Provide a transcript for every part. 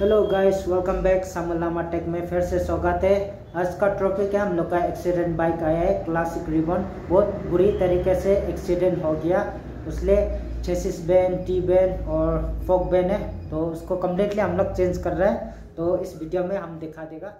Hello guys welcome back सामलामा tech में फिर से स्वागत है। आज का टॉपिक है, हम लोग का एक्सीडेंट बाइक आया है क्लासिक रिबन बहुत बुरी तरीके से एक्सीडेंट हो गया। उसलिए चेसिस बैन टी बैन और फोक बैन है तो उसको कम्प्लीटली हम लोग चेंज कर रहे हैं। तो इस वीडियो में हम दिखा देगा।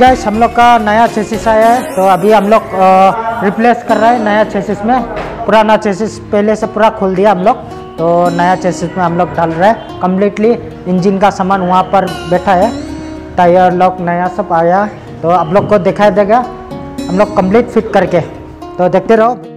गैस हम लोग का नया चेसिस आया है तो अभी हम लोग रिप्लेस कर रहे हैं नया चेसिस में। पुराना चेसिस पहले से पूरा खोल दिया हम लोग तो नया चेसिस में हम लोग डाल रहे हैं। कम्प्लीटली इंजन का सामान वहाँ पर बैठा है टायर लॉक नया सब आया तो आप लोग को दिखाई देगा, हम लोग कंप्लीट फिट करके। तो देखते रहो।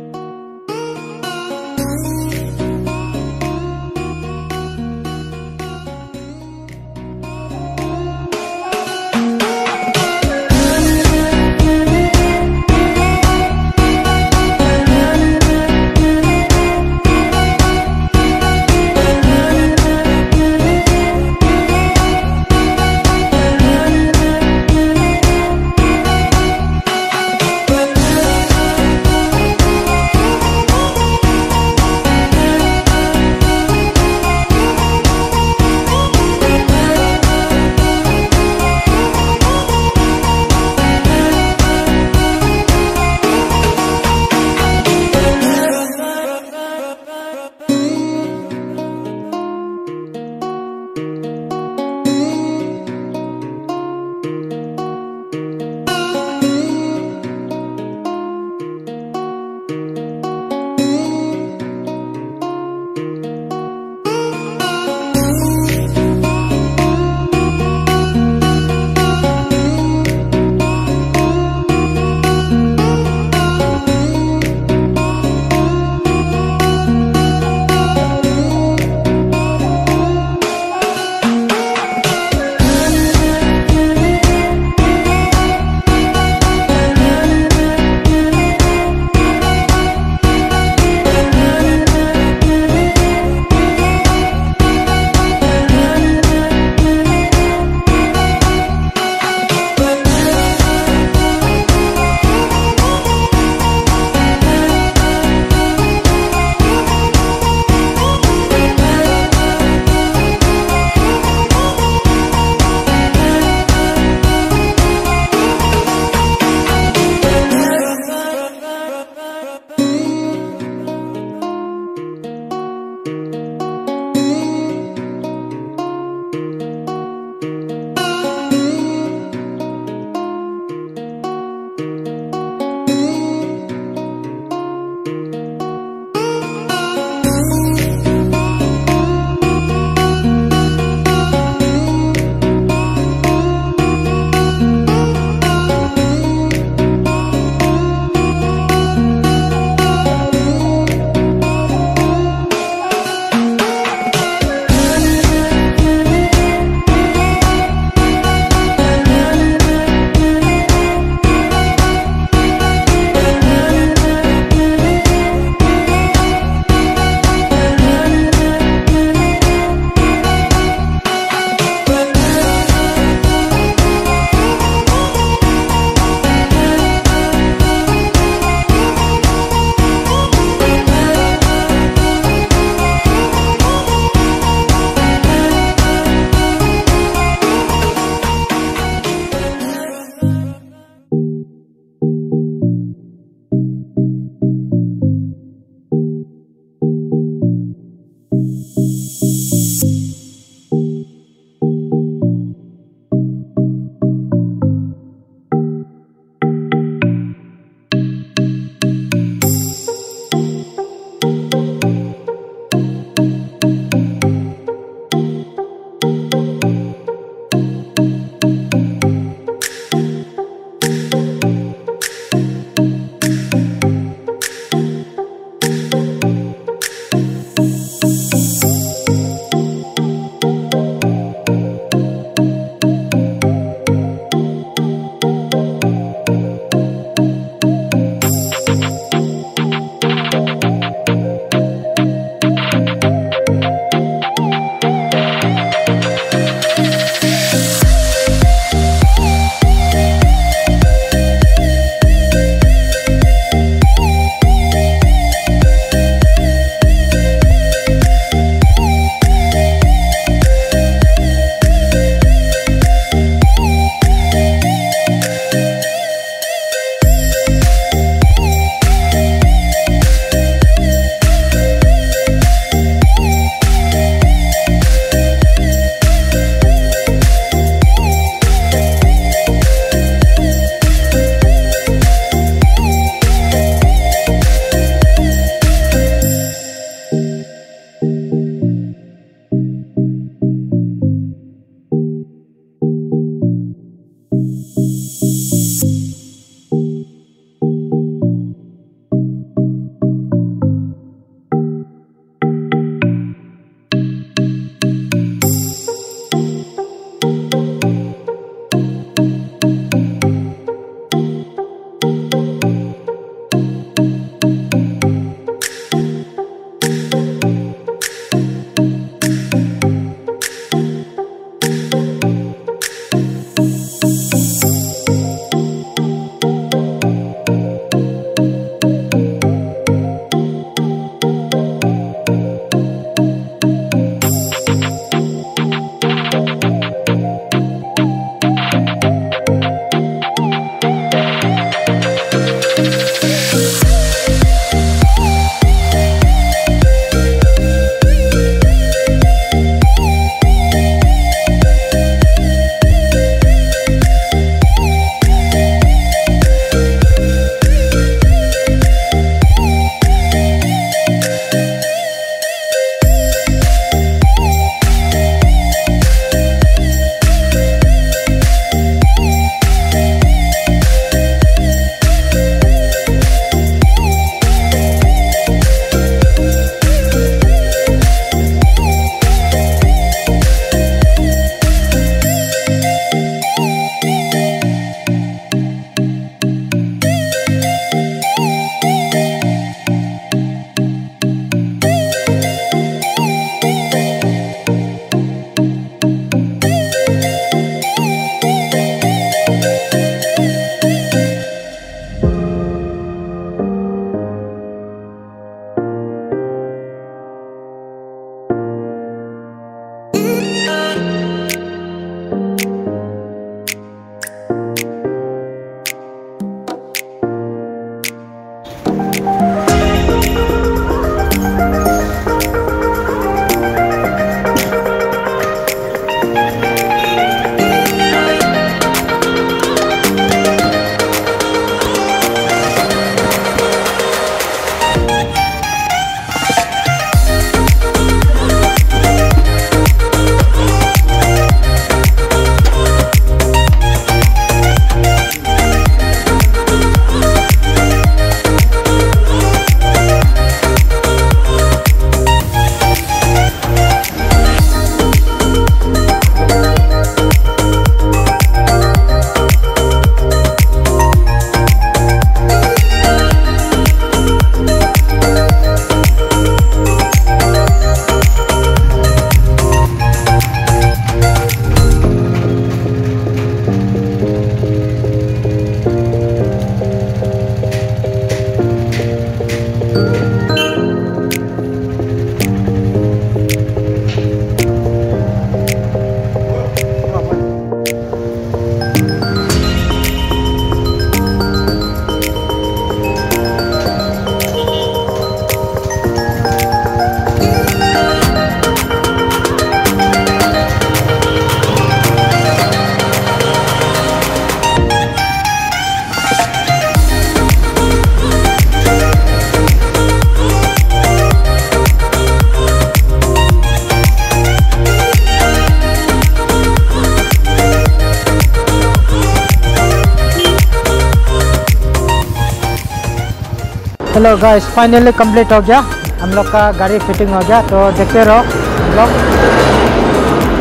चलो गाइस फाइनली कंप्लीट हो गया। हम लोग का गाड़ी फिटिंग हो गया। तो देखते रहो। हम लोग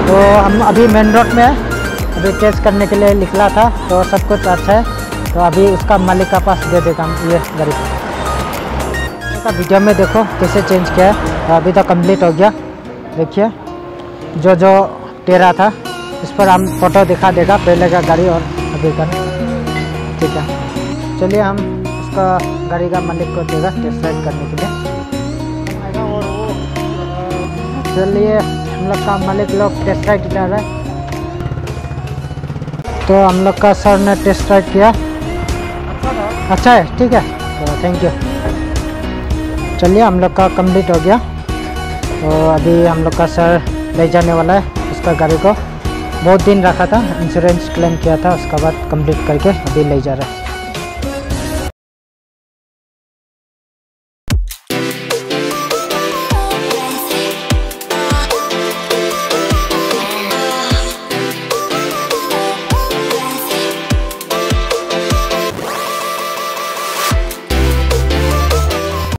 तो हम अभी मेन रोड में अभी टेस्ट करने के लिए निकला था। तो सब कुछ अच्छा है। तो अभी उसका मालिक का पास दे देगा हम। ये गाड़ी। का वीडियो में देखो कैसे चेंज किया है। तो अभी तो कंप्लीट हो गया। देखिए। जो जो टेरा था इस पर हम फ़ोटो दिखा देगा। पहले का गाड़ी और अभी का। ठीक है। चलिए हम उसका गाड़ी का मालिक को देगा टेस्ट राइड करने के लिए। चलिए, हम लोग का मालिक लोग टेस्ट राइड जा रहा है। तो हम लोग का सर ने टेस्ट राइड किया। अच्छा है, ठीक है। तो थैंक यू चलिए, हम लोग का कंप्लीट हो गया। तो अभी हम लोग का सर ले जाने वाला है उसका गाड़ी को। बहुत दिन रखा था इंश्योरेंस क्लेम किया था, उसके बाद कंप्लीट करके अभी ले जा रहा है।